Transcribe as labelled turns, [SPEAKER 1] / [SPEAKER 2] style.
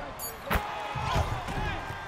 [SPEAKER 1] Thank you.